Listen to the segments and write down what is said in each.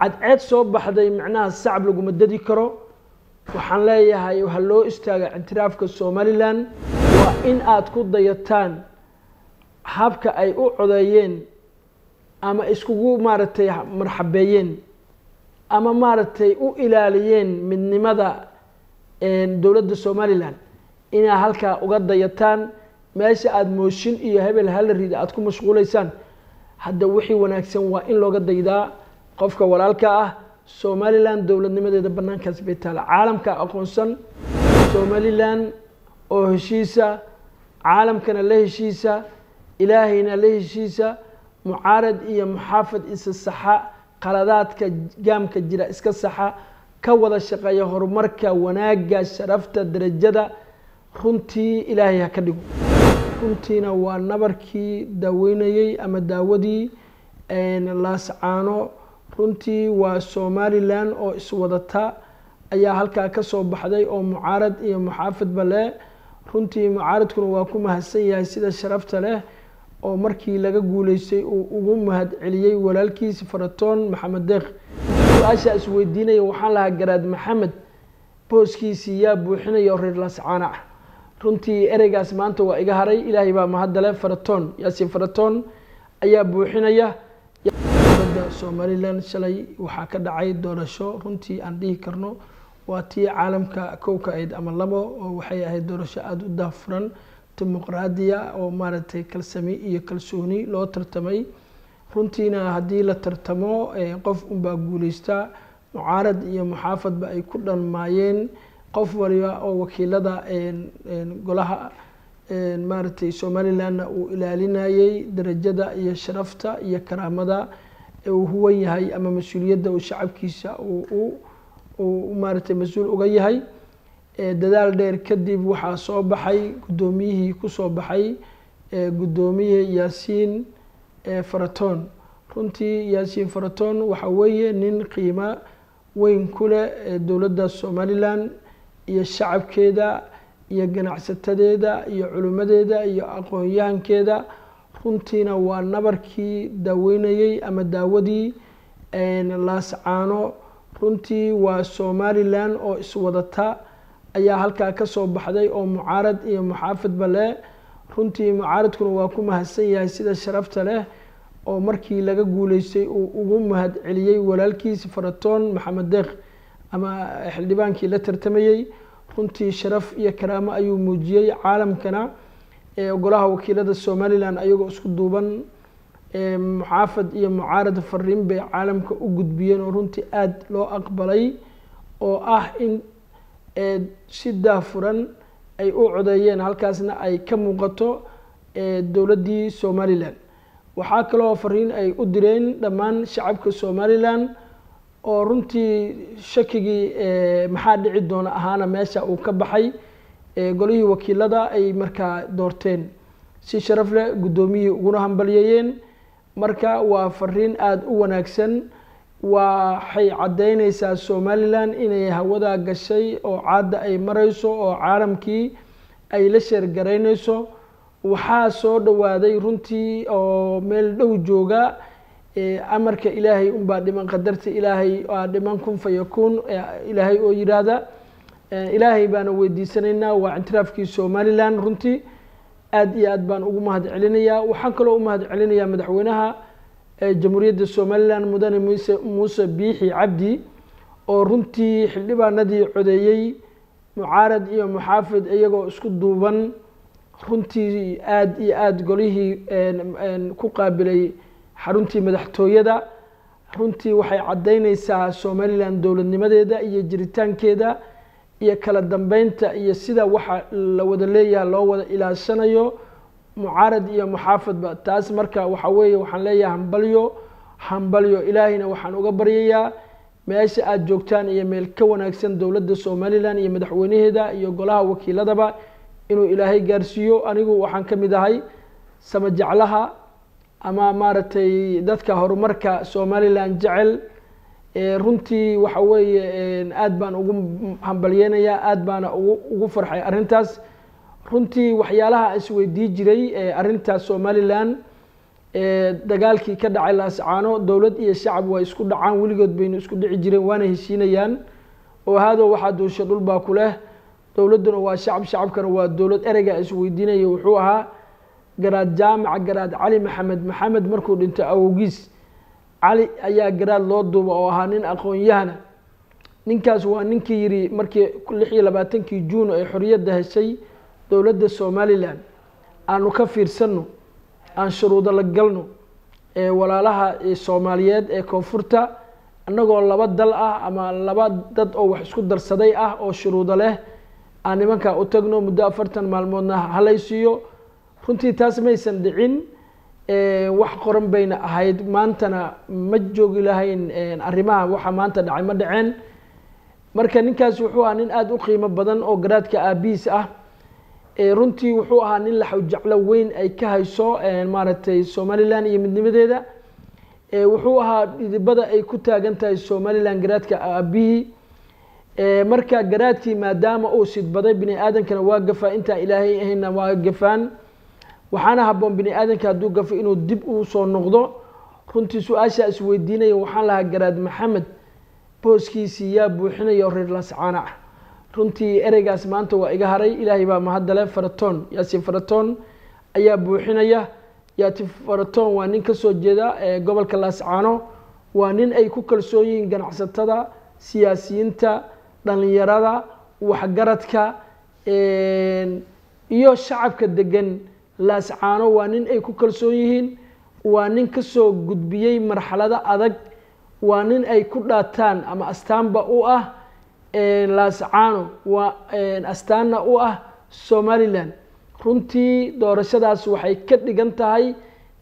cadceed soo baxday macnaha sacab laguma dadi karo. Waxaan leeyahay ha loo istaaga ictiraafka somalilan waa in aada ku dayataan habka ay u codeeyeen ama iskugu maaragtay marxabeeyeen ama maaragtay u ilaaliyeen midnimada dowladda somalilan. Inaad halkaa uga dayataan meesha aada mooshin iyo hebel hala rida aada ku mashquulaysaan. Hadda wixii wanaagsan waa in looga daydaa qofka walaalka ah somalilan dowladnimadeeda banaankaas bay taala caalamka aqoonsan somalilan oo heshiisa caalamkana la heshiisa ilaahayna la heshiisa mucaarad iyo muxaafad isa saxa qaladaadka gaamka jira iska saxa ka wada shaqeeya horumarka wanaagga sharafta darajada runtii ilaahay ha ka dhigo. Runtiina waa nabarkii daaweynayey ama daawadii laascaano runtii waa somalilan oo iswadata ayaa halkaa ka soo baxday oo mucaarad iyo muxaafadba leh. Runtii mucaaradkuna waa ku mahadsan yahay sida sharafta leh oo markii laga guuleystay uu ugu mahad celiyey walaalkiisi faratoon maxamed deeq. Su'aashaa isweydiinaya waxaan lahaa garaad maxamed booskiisii yaa buuxinaya oo reer laascaana ah. Runtii ereygaas maanta waa iga haray ilaahay baa mahadale faratoon yaasiin faratoon ayaa buuxinaya dowladda somalilan shalay waxaa ka dhacay doorasho runtii aan dhihi karno. Waa tii caalamka kowka ayd ama labo oo waxay ahayd doorasho aada u daafuran dimuqraadiya oo maaragtay kalsami iyo kalsooni loo tartamay. Runtiina haddii la tartamo qof unbaa guuleysta mucaarad iyo muxaafadba ay ku dhalmaayeen. Qof waliba oo wakiilada golaha maaragtay somalilanna uu ilaalinayey darajada iyo sharafta iyo karaamada uu huwan yahay ama mas'uuliyadda uu shacabkiisa uu maaragtay mas'uul uga yahay dadaal dheer kadib waxaa soo baxay guddoomiyihii ku soo baxay guddoomiye yaasiin faratoon. Runtii yaasiin faratoon waxa weeye nin qiimo weyn ku leh dowladda somalilan iyo shacabkeeda iyo ganacsatadeeda iyo culimmadeeda iyo aqoon-yahankeeda runtiina waa nabarkii daaweynayey ama daawadii laascaano runtii waa somalilan oo iswadata ayaa halkaa ka soo baxday oo mucaarad iyo muxaafadba leh. Runtii mucaaradkuna waa ku mahadsan yahay sida sharafta leh oo markii laga guuleystay uu ugu mahad celiyey walaalkiisi faratoon maxamed deeq ama xildhibaankii la tartamayey runtii sharaf iyo karaamo ayuu muujiyey caalamkana golaha wakiilada somalilan ayagoo isku duuban muxaafad iyo mucaarad fariin bay caalamka u gudbiyeen oo runtii aada loo aqbalay oo ah in si daafuran ay u codeeyeen halkaasna ay ka muuqato dowladdii somalilan waxaa kaloo fariin ay u direen dhammaan shacabka somalilan oo runtii shakigii maxaa dhici doona ahaana meesha uu ka baxay golihii wakiilada ay markaa doorteen. Si sharaf leh guddoomiyihii uguna hambalyeeyeen marka waa fariin aada u wanaagsan. Waxay caddeyneysaa somalilan inay hawadaa gashay oo caadda ay mareyso oo caalamkii ay la sheergaraynayso waxaa soo dhawaaday runtii oo meel dhow jooga. Amarka ilaahay unbaa dhiman qadarta ilaahay aa dhiman kun fa yakuun ilaahay oo yidhaahda ilaahay baana weydiisanaynaa waa ictiraafkii somalilan. Runtii aada iyo aad baan ugu mahad celinayaa waxaan kaloo u mahad celinayaa madaxweynaha jamhuuriyadda somalilan mudane muse muuse biixi cabdi oo runtii xildhibaanadii codeeyey mucaarad iyo muxaafid iyagoo isku duuban. Runtii aada iyo aada golihii ku qaabilay xaruntii madaxtooyada. Runtii waxay caddeyneysaa somalilan dowladnimadeeda iyo jiritaankeeda iyo kala dambeynta iyo sida waxa la wada leeyahay loo wada ilaashanayo mucaarad iyo muxaafadba taas marka waxa weeye waxaan leeyahay hambalyo hambalyo. Ilaahayna waxaan uga baryayaa meesha aada joogtaan iyo meel ka wanaagsan dowladda somalilan iyo madaxweynaheeda iyo golaha wakiiladaba inuu ilaahay gaarsiiyo. Anigu waxaan ka mid ahay sama jeclaha ama maaragtay dadka horumarka somalilan jecel runtii waxa weeye aada baan ugu hambalyeynayaa aada baana ugu farxay arrintaas. Runtii waxyaalaha isweydii jiray arrinta somalilan dagaalkii ka dhacay laascaano dowlad iyo shacab waa isku dhacaan weligood baynu isku dhici jireen waana heshiinayaan. Oo haadow waxaa duusha dhul baa ku leh. Dowladduna waa shacab shacabkana waa dowlad ereyga isweydiinaya wuxuu ahaa garaad jaamac garaad cali maxamed. Maxamed markuu dhinto awowgiis cali ayaa garaad loo duuba oo ahaa nin aqoon-yahana. Ninkaas waa ninkii yidhi markii lix iyo labaatankii juun ay xoriyadda heshay dowladda somalilan aanu ka fiirsanno aan shuruudo la galno ee walaalaha soomaaliyeed ee koonfurta annagoo laba dal ah ama laba dad oo wax isku darsaday ah oo shuruudo leh aan nimankaa u tagno muddo afartan maalmoodna halaysiiyo runtii taas maysan dhicin wax qoran bayna ahayd. Maantana ma joogi lahayn arrimaha waxa maanta dhacay ma dhaceen. Marka ninkaas wuxuu ahaa nin aada u qiimo badan oo garaadka aabihiis ah. Runtii wuxuu ahaa nin laxaw jeclo weyn ay ka hayso maaragtay somalilan iyo midnimadeeda. Wuxuu ahaa dhidibada ay ku taagan tahay somalilan garaadka aabihii marka garaadkii maadaama uu sidbaday bini aadamkana waa gafaa. Intaan ilaahay ahayna waa gafaan waxaana haboon bini aadamka hadduu gafo inuu dib uu soo noqdo. Runtii su'aashaa isweydiinaya waxaan lahaa garaad maxamed booskiisii yaa buuxinaya oo reer laascaana ah. Runtii ereygaas maanta waa iga haray ilaahay baa mahadale faratoon yaasi faratoon ayaa buuxinaya. Yaati faratoon waa nin ka soo jeeda gobolka laascaano waa nin ay ku kalsoon yihiin ganacsatada siyaasiyiinta dhalinyarada waxgaradka iyo shacabka degan laascaano waa nin ay ku kalsoon yihiin waa nin ka soo gudbiyey marxalado adag waa nin ay ku dhaataan ama astaanba u ah laascaano waa astaanna u ah somalilan runtii doorashadaas waxay ka dhigan tahay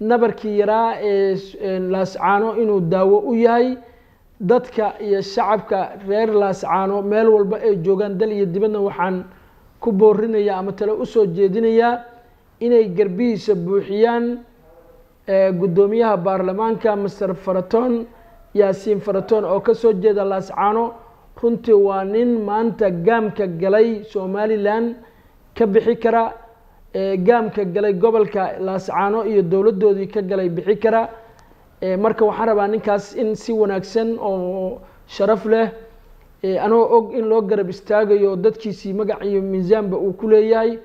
nabarkii yaraa ee laascaano inuu daawo u yahay. Dadka iyo shacabka reer laascaano meel walba ay joogaan dal iyo dibadna waxaan ku boorinaya ama tale u soo jeedinayaa inay garbihiisa buuxiyaan guddoomiyaha baarlamaanka master faraton yaasiin faraton oo ka soo jeeda laascaano runtii waa nin maanta gaamka galay somalilan ka bixi kara gaamka galay gobolka laascaano iyo dowladdoodii ka galay bixi kara. Marka waxaan rabaa ninkaas in si wanaagsan oo sharaf leh anoo og in loo garab istaagayo dadkiisii magac iyo miisaanba uu ku leeyahay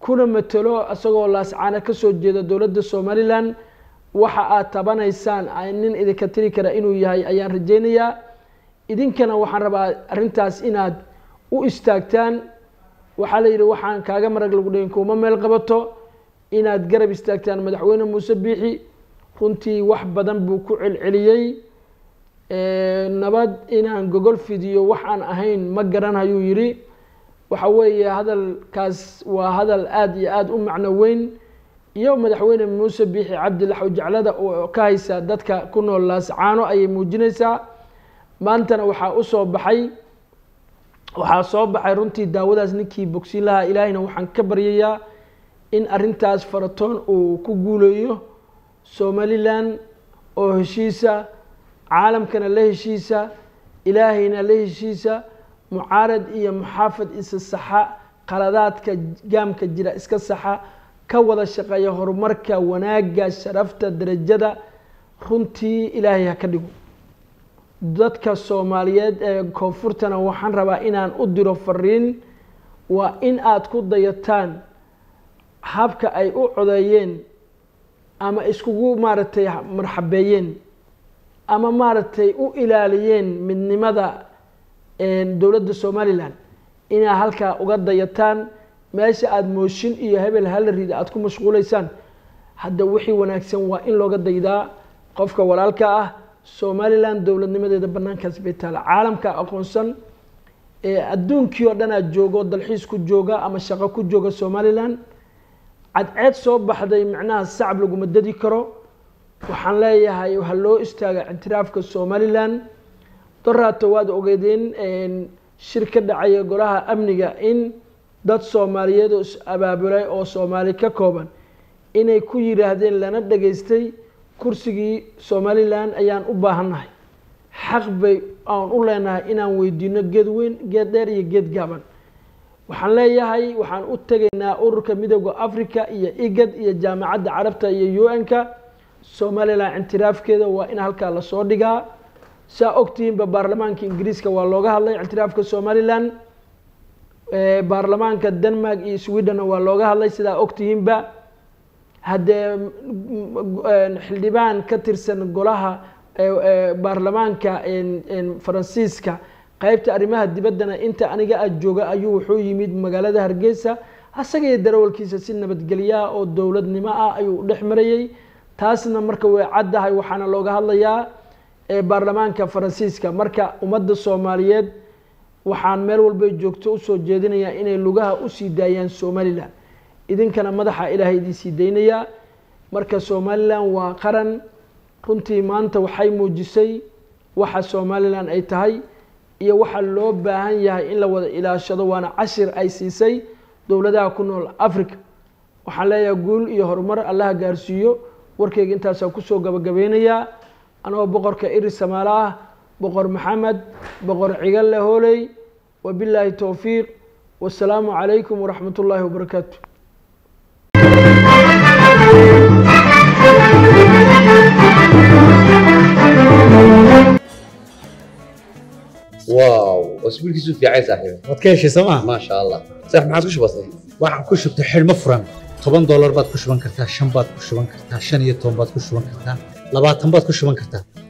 kuna matelo isagoo laascaano ka soo jeeda dowladda somalilan waxa aad tabanaysaan nin idinka tiri kara inuu yahay ayaan rajeynayaa idinkana waxaan rabaa arrintaas inaad u istaagtaan. Waxaa la yidhi waxaan kaaga marag lagu dhayn kuuma meel qabato inaad garab istaagtaan madaxweyne muuse biixi runtii wax badan buu ku celceliyey. Nabad inaan gogol fidiyo wax aan ahayn ma garanhayuu yidhi waxa weeye hadalkaas waa hadal aada iyo aada u macno weyn. Iyo madaxweyne muuse biixi cabdilaxw jeclada oo ka haysa dadka ku nool laascaano ayay muujinaysaa. Maantana waxaa u soo baxay waxaa soo baxay runtii daawadaas ninkii bogsin lahaa ilaahayna waxaan ka baryayaa in arrintaas faratoon uu ku guuleeyo somalilan oo heshiisa caalamkana la heshiisa ilaahayna la heshiisa mucaarad iyo muxaafad isa saxa qaladaadka gaamka jira iska saxa ka wada shaqeeya horumarka wanaagga sharafta darajada runtii ilaahay ha ka dhigo. Dadka soomaaliyeed ee koonfurtana waxaan rabaa inaan u diro fariin waa in aad ku dayataan habka ay u codeeyeen ama iskugu maaragtay marxabeeyeen ama maaragtay u ilaaliyeen midnimada dowladda somalilan inaad halkaa uga dayataan meesha aada mooshin iyo hebel hala aada ku mashquulaysaan hadda wixii wanaagsan waa in looga daydaa qofka walaalka ah. Somalilan dowladnimadeeda banaankaas bay taala caalamka aqoonsan adduunkii oo dhan aad joogo dalxiis ku jooga ama shaqo ku jooga somalilan. Cadceed soo baxday macnaha sacab laguma dadi karo. Waxaan leeyahay ha loo istaaga ictiraafka somalilan doraato waad ogeedeen shir ka dhacaya golaha amniga in dad soomaaliyeed oo is abaabulay oo soomaali ka kooban. Inay ku yidhaahdeen lana dhageystay kursigii somalilan ayaan u baahannahay. Xaq bay aan u leenahay inaan weydiino geed weyn geed dheer iyo geed gaaban. Waxaan leeyahay waxaan u tegaynaa ururka midooda africa iyo igad iyo jaamacadda carabta iyo u n-ka. Somalilan ictiraafkeeda waa in halkaa la soo dhigaa saa ogtihiinba baarlamaanka ingiriiska waa looga hadlay ictiraafka somalilan baarlamaanka denmark iyo sweden waa looga hadlay sidaa ogtihiinba. Haddee xildhibaan ka tirsan golaha baarlamaanka faransiiska. Qeybta arrimaha dibaddana inta aniga a jooga ayuu wuxuu yimid magaalada hargeysa. Asagaiyo darawalkiisa si nabadgelyaa oo dowladnimo ah ayuu dhex marayey taasna marka way caddahay waxaana looga hadlayaa baarlamaanka faransiiska. Marka ummadda soomaaliyeed waxaan meel walbay joogto u soo jeedinayaa inay lugaha u sii daayaan somalilan idinkana madaxa ilaahay idin sii daynayaa marka somalilan waa qaran runtii maanta waxay muujisay waxa somalilan ay tahay iyo waxa loo baahan yahay in la wada ilaashado. Waana cashir ay siisay dowladaha ku nool africa waxaan leeyahay guul iyo horumar allaha gaarsiiyo. Warkeyga intaasaan ku soo gabagabeynayaa anagoo boqorka iri samaalo ah boqor maxamed boqor cigalle hooley wabilaahi towfiiq wasalaamu calaykum waraxmat ullaahi wabarakaatu واو اسبوعك في عين صاحبي waad ka heshay sooma ما شاء الله صح ما عادش بسيط waxaan ku shubtay xidhmo furan toban doolar baad ku shuban kartaa shan baad ku shuban kartaa shan iyo toban baad ku shuban kartaa labaatan baad ku shuban kartaa